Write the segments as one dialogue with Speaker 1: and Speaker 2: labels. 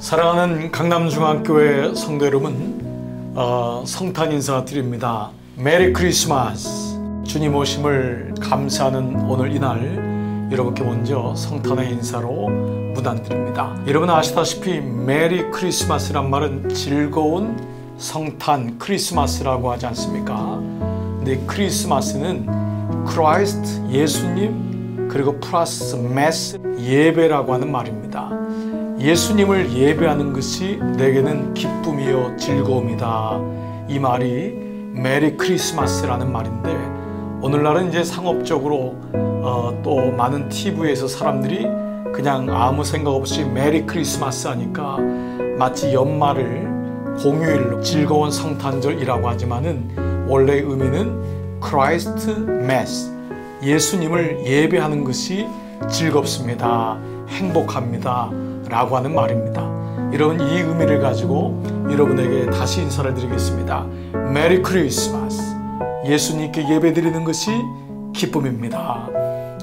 Speaker 1: 사랑하는 강남중앙교회 성도 여러분, 어, 성탄 인사 드립니다. 메리 크리스마스! 주님 오심을 감사하는 오늘 이날 여러분께 먼저 성탄의 인사로 문안드립니다. 여러분 아시다시피 메리 크리스마스란 말은 즐거운 성탄 크리스마스라고 하지 않습니까? 근데 크리스마스는 Christ 예수님 그리고 플러스 Mass 예배라고 하는 말입니다. 예수님을 예배하는 것이 내게는 기쁨이요 즐거움이다. 이 말이 메리 크리스마스라는 말인데 오늘날은 이제 상업적으로 어, 또 많은 TV에서 사람들이 그냥 아무 생각 없이 메리 크리스마스 하니까 마치 연말을 공휴일로 즐거운 성탄절이라고 하지만은 원래 의미는 Christ Mass 예수님을 예배하는 것이 즐겁습니다. 행복합니다. 라고 하는 말입니다. 여러분 이 의미를 가지고 여러분에게 다시 인사를 드리겠습니다. 메리 크리스마스. 예수님께 예배드리는 것이 기쁨입니다.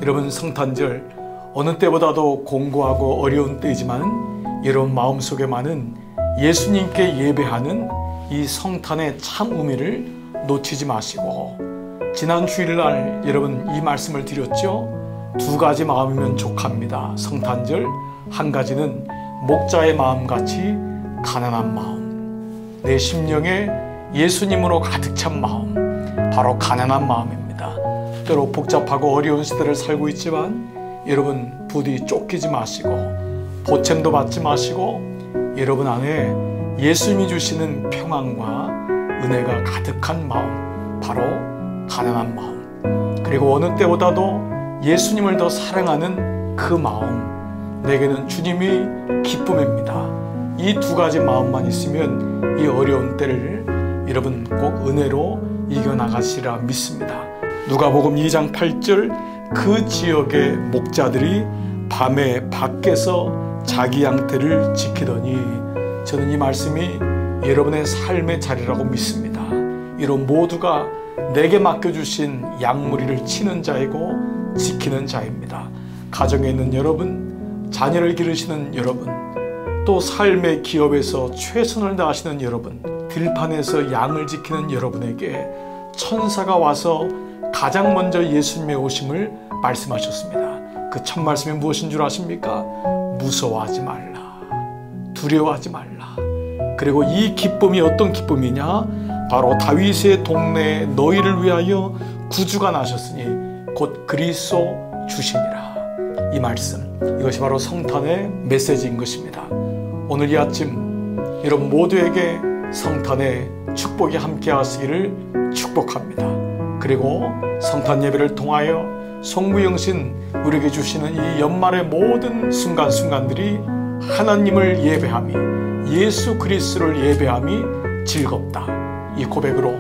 Speaker 1: 여러분 성탄절 어느 때보다도 공고하고 어려운 때이지만 여러분 마음속에 많은 예수님께 예배하는 이 성탄의 참 의미를 놓치지 마시고 지난 주일날 여러분 이 말씀을 드렸죠. 두 가지 마음이면 족합니다. 성탄절 한 가지는 목자의 마음같이 가난한 마음. 내 심령에 예수님으로 가득 찬 마음. 바로 가난한 마음입니다. 때로 복잡하고 어려운 시대를 살고 있지만 여러분 부디 쫓기지 마시고 보챔도 받지 마시고 여러분 안에 예수님이 주시는 평안과 은혜가 가득한 마음. 바로 가난한 마음. 그리고 어느 때보다도 예수님을 더 사랑하는 그 마음. 내게는 주님이 기쁨입니다. 이 두 가지 마음만 있으면 이 어려운 때를 여러분 꼭 은혜로 이겨나가시라 믿습니다. 누가복음 2장 8절 그 지역의 목자들이 밤에 밖에서 자기 양떼를 지키더니 저는 이 말씀이 여러분의 삶의 자리라고 믿습니다. 이런 모두가 내게 맡겨주신 양무리를 치는 자이고 지키는 자입니다. 가정에 있는 여러분 자녀를 기르시는 여러분, 또 삶의 기업에서 최선을 다하시는 여러분, 들판에서 양을 지키는 여러분에게 천사가 와서 가장 먼저 예수님의 오심을 말씀하셨습니다. 그 첫 말씀이 무엇인 줄 아십니까? 무서워하지 말라. 두려워하지 말라. 그리고 이 기쁨이 어떤 기쁨이냐? 바로 다윗의 동네에 너희를 위하여 구주가 나셨으니 곧 그리스도 주시니라. 이 말씀 이것이 바로 성탄의 메시지인 것입니다. 오늘 이 아침 여러분 모두에게 성탄의 축복이 함께 하시기를 축복합니다. 그리고 성탄 예배를 통하여 송무영신 우리에게 주시는 이 연말의 모든 순간순간들이 하나님을 예배함이 예수 그리스도를 예배함이 즐겁다. 이 고백으로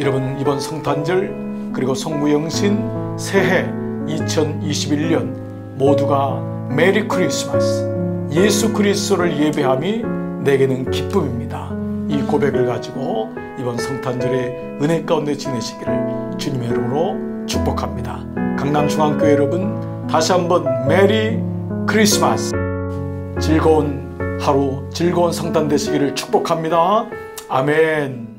Speaker 1: 여러분 이번 성탄절 그리고 송무영신 새해 2021년 모두가 메리 크리스마스 예수 그리스도를 예배함이 내게는 기쁨입니다. 이 고백을 가지고 이번 성탄절의 은혜 가운데 지내시기를 주님의 이름으로 축복합니다. 강남중앙교회 여러분 다시 한번 메리 크리스마스 즐거운 하루 즐거운 성탄 되시기를 축복합니다. 아멘